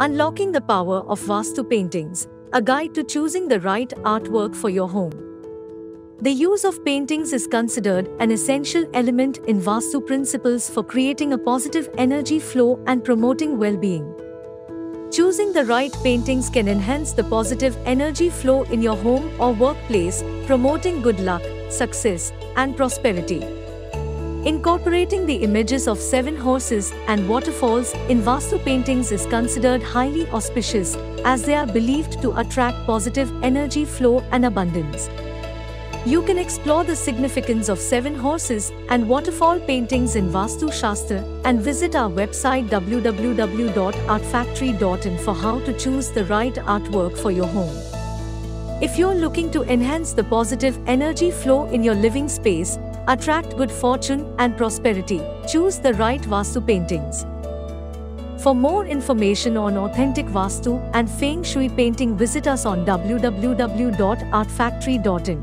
Unlocking the Power of Vastu Paintings A Guide to Choosing the Right Artwork for Your Home. The use of paintings is considered an essential element in Vastu principles for creating a positive energy flow and promoting well being. Choosing the right paintings can enhance the positive energy flow in your home or workplace, promoting good luck, success, and prosperity. Incorporating the images of seven horses and waterfalls in Vastu paintings is considered highly auspicious as they are believed to attract positive energy flow and abundance. You can explore the significance of seven horses and waterfall paintings in Vastu Shastra and visit our website www.artfactory.in for how to choose the right artwork for your home. If you're looking to enhance the positive energy flow in your living space, attract good fortune and prosperity, choose the right Vastu paintings. For more information on authentic Vastu and Feng Shui painting, visit us on www.artfactory.in.